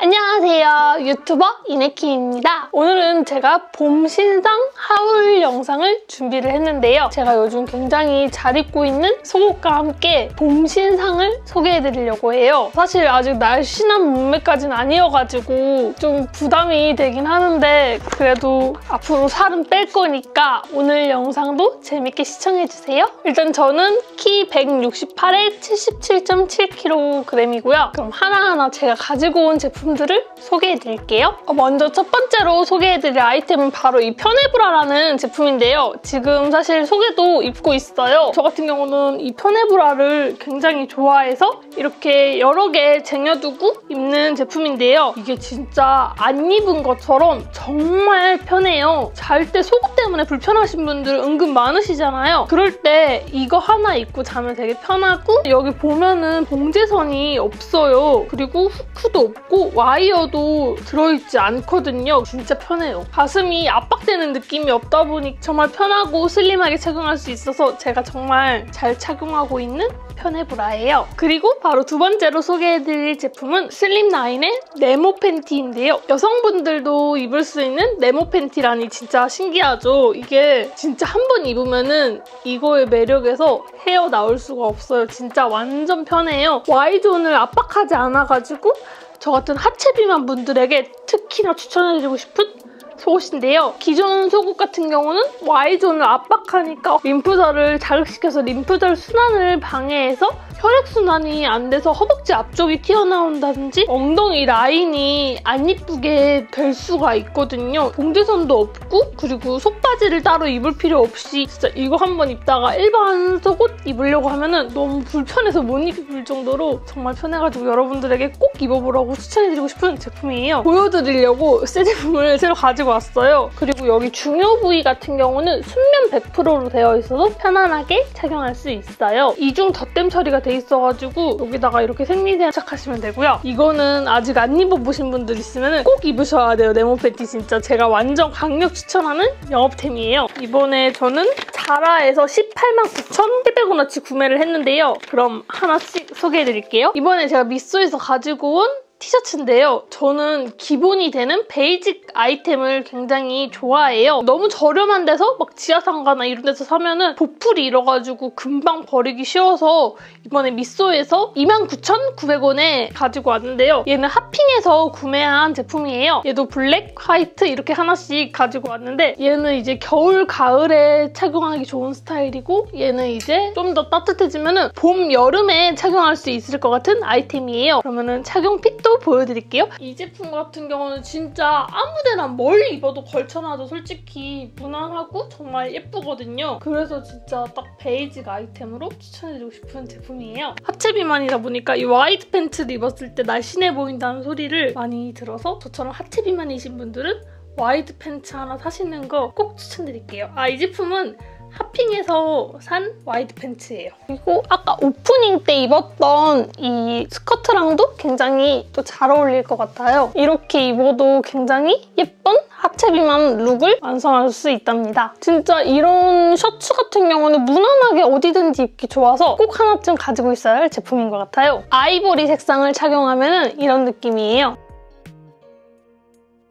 안녕하세요. 유튜버 이네키입니다. 오늘은 제가 봄 신상 하울 영상을 준비를 했는데요. 제가 요즘 굉장히 잘 입고 있는 속옷과 함께 봄 신상을 소개해드리려고 해요. 사실 아직 날씬한 몸매까지는 아니어가지고 좀 부담이 되긴 하는데 그래도 앞으로 살은 뺄 거니까 오늘 영상도 재밌게 시청해주세요. 일단 저는 키 168에 77.7kg이고요. 그럼 하나하나 제가 가지고 온 제품 제품들을 소개해드릴게요. 어, 먼저 첫 번째로 소개해드릴 아이템은 바로 이 편해브라라는 제품인데요. 지금 사실 소개도 입고 있어요. 저 같은 경우는 이 편해브라를 굉장히 좋아해서 이렇게 여러 개 쟁여두고 입는 제품인데요. 이게 진짜 안 입은 것처럼 정말 편해요. 잘 때 속옷 때문에 불편하신 분들 은근 많으시잖아요. 그럴 때 이거 하나 입고 자면 되게 편하고 여기 보면은 봉제선이 없어요. 그리고 후크도 없고 와이어도 들어있지 않거든요. 진짜 편해요. 가슴이 압박되는 느낌이 없다 보니 정말 편하고 슬림하게 착용할 수 있어서 제가 정말 잘 착용하고 있는 편해브라예요. 그리고 바로 두 번째로 소개해드릴 제품은 슬림라인의 네모 팬티인데요. 여성분들도 입을 수 있는 네모 팬티라니 진짜 신기하죠? 이게 진짜 한 번 입으면은 이거의 매력에서 헤어 나올 수가 없어요. 진짜 완전 편해요. Y존을 압박하지 않아가지고 저 같은 하체 비만 분들에게 특히나 추천해드리고 싶은 속옷인데요. 기존 속옷 같은 경우는 Y존을 압박하니까 림프절을 자극시켜서 림프절 순환을 방해해서 혈액순환이 안 돼서 허벅지 앞쪽이 튀어나온다든지 엉덩이 라인이 안 이쁘게 될 수가 있거든요. 봉제선도 없고 그리고 속바지를 따로 입을 필요 없이 진짜 이거 한번 입다가 일반 속옷 입으려고 하면 은 너무 불편해서 못 입을 정도로 정말 편해가지고 여러분들에게 꼭 입어보라고 추천해드리고 싶은 제품이에요. 보여드리려고 새 제품을 새로 가지고 왔어요. 그리고 여기 중요 부위 같은 경우는 순면 100%로 되어 있어서 편안하게 착용할 수 있어요. 이중 덧댐 처리가 돼 있어가지고 여기다가 이렇게 생리대 착하시면 되고요. 이거는 아직 안 입어보신 분들 있으면 꼭 입으셔야 돼요. 네모 팬티 진짜 제가 완전 강력 추천하는 영업템이에요. 이번에 저는 자라에서 18만 9,700원어치 구매를 했는데요. 그럼 하나씩 소개해드릴게요. 이번에 제가 미쏘에서 가지고 온 티셔츠인데요. 저는 기본이 되는 basic 아이템을 굉장히 좋아해요. 너무 저렴한 데서 막 지하상가나 이런 데서 사면은 보풀이 일어가지고 금방 버리기 쉬워서 이번에 미쏘에서 29,900원에 가지고 왔는데요. 얘는 핫핑에서 구매한 제품이에요. 얘도 블랙, 화이트 이렇게 하나씩 가지고 왔는데 얘는 이제 겨울, 가을에 착용하기 좋은 스타일이고 얘는 이제 좀 더 따뜻해지면 봄, 여름에 착용할 수 있을 것 같은 아이템이에요. 그러면은 착용 fit도 또 보여드릴게요. 이 제품 같은 경우는 진짜 아무데나 뭘 입어도 걸쳐놔도 솔직히 무난하고 정말 예쁘거든요. 그래서 진짜 딱 베이직 아이템으로 추천해드리고 싶은 제품이에요. 하체 비만이다 보니까 이 화이트 팬츠를 입었을 때 날씬해 보인다는 소리를 많이 들어서 저처럼 하체 비만이신 분들은 와이드 팬츠 하나 사시는 거 꼭 추천드릴게요. 아, 이 제품은 핫핑에서 산 와이드 팬츠예요. 그리고 아까 오프닝 때 입었던 이 스커트랑도 굉장히 또 잘 어울릴 것 같아요. 이렇게 입어도 굉장히 예쁜 하체 비만 룩을 완성할 수 있답니다. 진짜 이런 셔츠 같은 경우는 무난하게 어디든지 입기 좋아서 꼭 하나쯤 가지고 있어야 할 제품인 것 같아요. 아이보리 색상을 착용하면 이런 느낌이에요.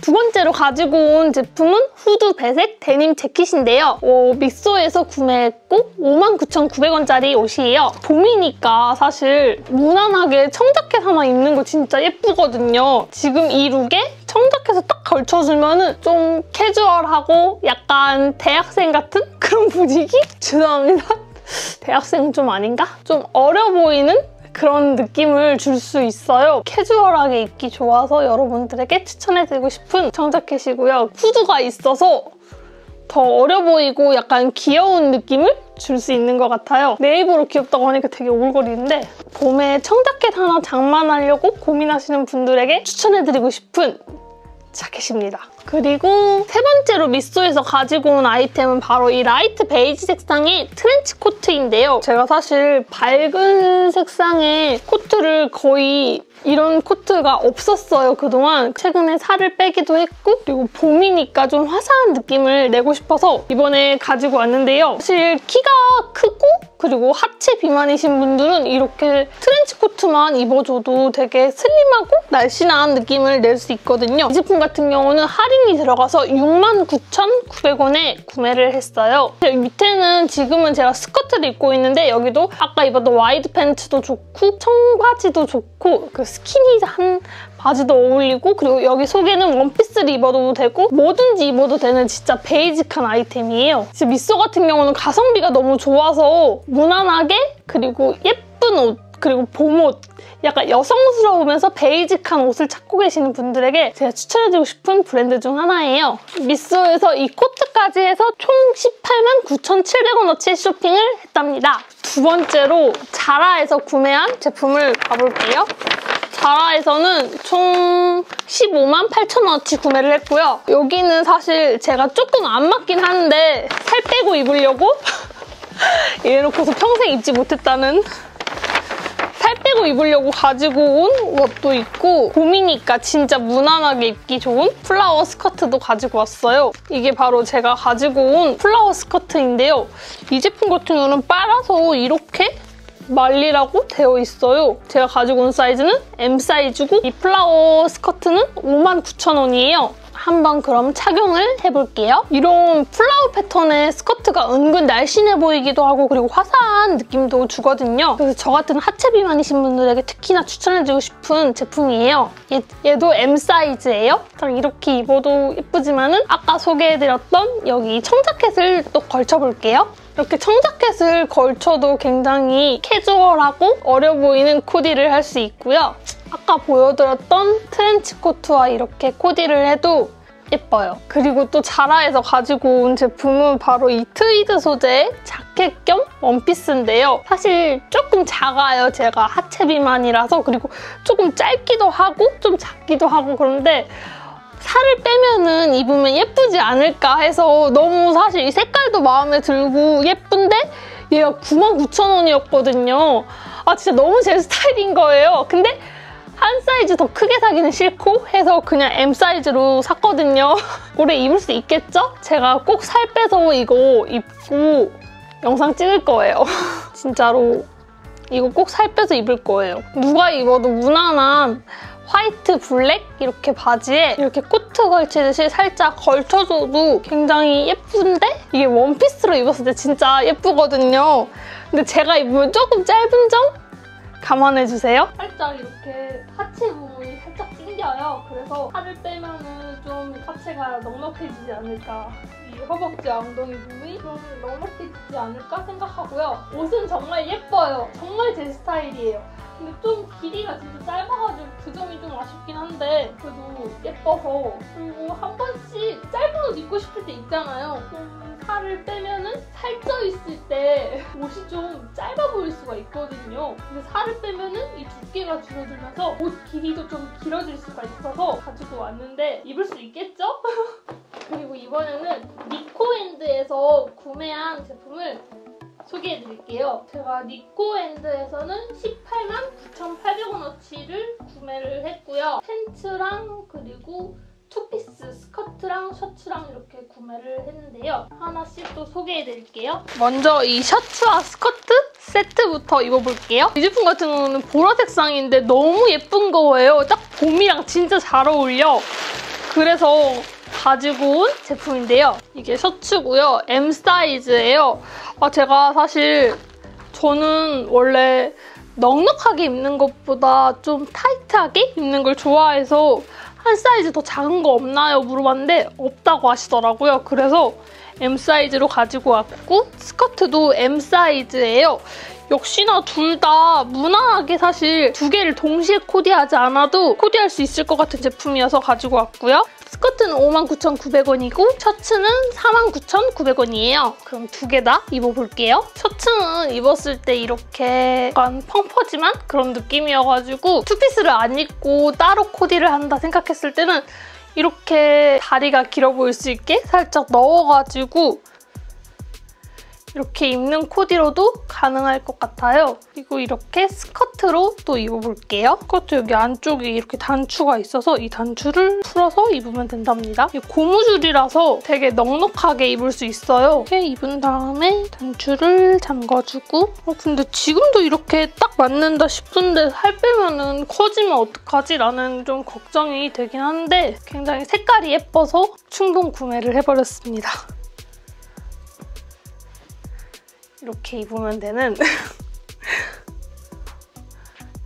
두 번째로 가지고 온 제품은 후드 배색 데님 재킷인데요. 어, 믹소에서 구매했고 59,900원짜리 옷이에요. 봄이니까 사실 무난하게 청자켓 하나 입는 거 진짜 예쁘거든요. 지금 이 룩에 청자켓을 딱 걸쳐주면 좀 캐주얼하고 약간 대학생 같은 그런 분위기? 죄송합니다. 대학생은 좀 아닌가? 좀 어려 보이는 그런 느낌을 줄 수 있어요. 캐주얼하게 입기 좋아서 여러분들에게 추천해드리고 싶은 청자켓이고요. 후드가 있어서 더 어려 보이고 약간 귀여운 느낌을 줄 수 있는 것 같아요. 내 입으로 귀엽다고 하니까 되게 오글거리는데 봄에 청자켓 하나 장만하려고 고민하시는 분들에게 추천해드리고 싶은 자켓입니다. 그리고 세 번째로 미쏘에서 가지고 온 아이템은 바로 이 라이트 베이지 색상의 트렌치 코트인데요. 제가 사실 밝은 색상의 코트를 거의 이런 코트가 없었어요, 그동안. 최근에 살을 빼기도 했고 그리고 봄이니까 좀 화사한 느낌을 내고 싶어서 이번에 가지고 왔는데요. 사실 키가 크고 그리고 하체 비만이신 분들은 이렇게 트렌치 코트만 입어줘도 되게 슬림하고 날씬한 느낌을 낼 수 있거든요. 이 제품 같은 경우는 할인이 들어가서 69,900원에 구매를 했어요. 밑에는 지금은 제가 스커트를 입고 있는데 여기도 아까 입었던 와이드 팬츠도 좋고 청바지도 좋고 그 스키니한 바지도 어울리고 그리고 여기 속에는 원피스를 입어도 되고 뭐든지 입어도 되는 진짜 베이직한 아이템이에요. 미소 같은 경우는 가성비가 너무 좋아서 무난하게 그리고 예쁜 옷 그리고 봄옷 약간 여성스러우면서 베이직한 옷을 찾고 계시는 분들에게 제가 추천해드리고 싶은 브랜드 중 하나예요. 미소에서 이 코트까지 해서 총 18만 9,700원어치 쇼핑을 했답니다. 두 번째로 자라에서 구매한 제품을 봐볼게요. 자라에서는 총 15만 8천원어치 구매를 했고요. 여기는 사실 제가 조금 안 맞긴 하는데 살 빼고 입으려고 이래놓고서 평생 입지 못했다는 살 빼고 입으려고 가지고 온 옷도 있고 봄이니까 진짜 무난하게 입기 좋은 플라워 스커트도 가지고 왔어요. 이게 바로 제가 가지고 온 플라워 스커트인데요. 이 제품 같은 경우는 빨아서 이렇게 말리라고 되어 있어요. 제가 가지고 온 사이즈는 M 사이즈고 이 플라워 스커트는 59,000원이에요. 한번 그럼 착용을 해볼게요. 이런 플라워 패턴의 스커트가 은근 날씬해 보이기도 하고 그리고 화사한 느낌도 주거든요. 그래서 저 같은 하체 비만이신 분들에게 특히나 추천해주고 싶은 제품이에요. 얘, 도 M 사이즈예요. 이렇게 입어도 예쁘지만 은 아까 소개해드렸던 여기 청자켓을 또 걸쳐볼게요. 이렇게 청자켓을 걸쳐도 굉장히 캐주얼하고 어려 보이는 코디를 할 수 있고요. 아까 보여드렸던 트렌치 코트와 이렇게 코디를 해도 예뻐요. 그리고 또 자라에서 가지고 온 제품은 바로 이 트위드 소재의 자켓 겸 원피스인데요. 사실 조금 작아요. 제가 하체 비만이라서 그리고 조금 짧기도 하고 좀 작기도 하고 그런데 살을 빼면은 입으면 예쁘지 않을까 해서 너무 사실 이 색깔도 마음에 들고 예쁜데 얘가 99,000원이었거든요. 아 진짜 너무 제 스타일인 거예요. 근데 한 사이즈 더 크게 사기는 싫고 해서 그냥 M 사이즈로 샀거든요. 올해 입을 수 있겠죠? 제가 꼭 살 빼서 이거 입고 영상 찍을 거예요. 진짜로 이거 꼭 살 빼서 입을 거예요. 누가 입어도 무난한 화이트 블랙 이렇게 바지에 이렇게 코트 걸치듯이 살짝 걸쳐줘도 굉장히 예쁜데 이게 원피스로 입었을 때 진짜 예쁘거든요. 근데 제가 입으면 조금 짧은 점 감안해주세요. 살짝 이렇게 찡겨요. 그래서 살을 빼면은 좀 하체가 넉넉해지지 않을까. 이 허벅지 엉덩이 부분이 좀 넉넉해지지 않을까 생각하고요. 옷은 정말 예뻐요. 정말 제 스타일이에요. 근데 좀 길이가 진짜 짧아가지고 그 점이 좀 아쉽긴 한데 그래도 예뻐서 그리고 한 번씩 짧은 옷 입고 싶을 때 있잖아요 좀 살을 빼면은 살쪄 있을 때 옷이 좀 짧아 보일 수가 있거든요 근데 살을 빼면은 이 두께가 줄어들면서 옷 길이도 좀 길어질 수가 있어서 가지고 왔는데 입을 수 있겠죠? 그리고 이번에는 니코앤드에서 구매한 제품을 소개해드릴게요. 제가 니코앤드에서는 18만 9,800원어치를 구매를 했고요. 팬츠랑 그리고 스 스커트랑 셔츠랑 이렇게 구매를 했는데요. 하나씩 또 소개해드릴게요. 먼저 이 셔츠와 스커트 세트부터 입어볼게요. 이 제품 같은 경우는 보라 색상인데 너무 예쁜 거예요. 딱 봄이랑 진짜 잘 어울려. 그래서 가지고 온 제품인데요. 이게 셔츠고요. M 사이즈예요. 아, 제가 사실 저는 원래 넉넉하게 입는 것보다 좀 타이트하게 입는 걸 좋아해서 한 사이즈 더 작은 거 없나요? 물어봤는데 없다고 하시더라고요. 그래서 M 사이즈로 가지고 왔고 스커트도 M 사이즈예요. 역시나 둘 다 무난하게 사실 두 개를 동시에 코디하지 않아도 코디할 수 있을 것 같은 제품이어서 가지고 왔고요. 스커트는 59,900원이고 셔츠는 49,900원이에요. 그럼 두 개 다 입어볼게요. 셔츠는 입었을 때 이렇게 약간 펑퍼짐한 그런 느낌이어가지고 투피스를 안 입고 따로 코디를 한다 생각했을 때는 이렇게 다리가 길어 보일 수 있게 살짝 넣어가지고 이렇게 입는 코디로도 가능할 것 같아요. 그리고 이렇게 스커트로 또 입어볼게요. 스커트 여기 안쪽에 이렇게 단추가 있어서 이 단추를 풀어서 입으면 된답니다. 고무줄이라서 되게 넉넉하게 입을 수 있어요. 이렇게 입은 다음에 단추를 잠궈주고 어, 근데 지금도 이렇게 딱 맞는다 싶은데 살 빼면 은 커지면 어떡하지? 라는 좀 걱정이 되긴 한데 굉장히 색깔이 예뻐서 충동 구매를 해버렸습니다. 이렇게 입으면 되는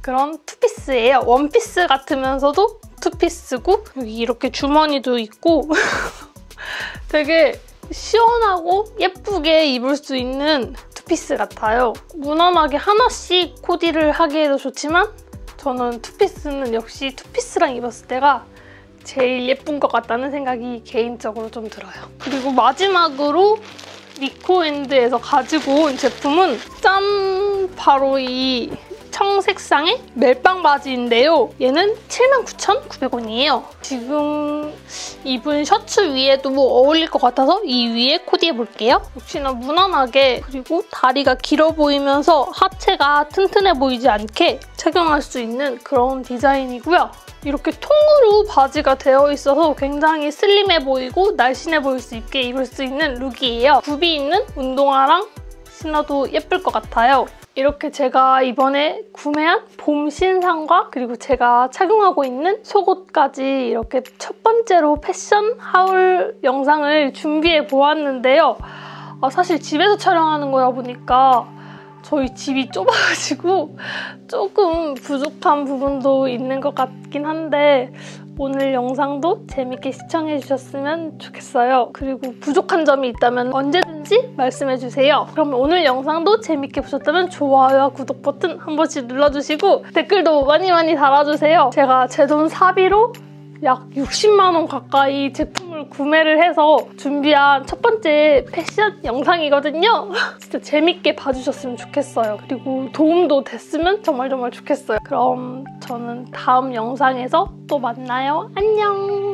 그런 투피스예요. 원피스 같으면서도 투피스고 여기 이렇게 주머니도 있고 되게 시원하고 예쁘게 입을 수 있는 투피스 같아요. 무난하게 하나씩 코디를 하기에도 좋지만 저는 투피스는 역시 투피스랑 입었을 때가 제일 예쁜 것 같다는 생각이 개인적으로 좀 들어요. 그리고 마지막으로 니코앤드에서 가지고 온 제품은 짠! 바로 이 청색상의 멜빵 바지인데요. 얘는 79,900원이에요. 지금 입은 셔츠 위에도 뭐 어울릴 것 같아서 이 위에 코디해볼게요. 역시나 무난하게 그리고 다리가 길어 보이면서 하체가 튼튼해 보이지 않게 착용할 수 있는 그런 디자인이고요. 이렇게 통으로 바지가 되어 있어서 굉장히 슬림해 보이고 날씬해 보일 수 있게 입을 수 있는 룩이에요. 굽이 있는 운동화랑 신어도 예쁠 것 같아요. 이렇게 제가 이번에 구매한 봄 신상과 그리고 제가 착용하고 있는 속옷까지 이렇게 첫 번째로 패션 하울 영상을 준비해 보았는데요. 아, 사실 집에서 촬영하는 거다 보니까 저희 집이 좁아가지고 조금 부족한 부분도 있는 것 같긴 한데 오늘 영상도 재밌게 시청해주셨으면 좋겠어요. 그리고 부족한 점이 있다면 언제든지 말씀해주세요. 그럼 오늘 영상도 재밌게 보셨다면 좋아요와 구독 버튼 한 번씩 눌러주시고 댓글도 많이 많이 달아주세요. 제가 제 돈 사비로 약 60만 원 가까이 제품을 구매를 해서 준비한 첫 번째 패션 영상이거든요. 진짜 재밌게 봐주셨으면 좋겠어요. 그리고 도움도 됐으면 정말 정말 좋겠어요. 그럼 저는 다음 영상에서 또 만나요. 안녕!